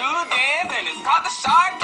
new dance, and it's called the Shark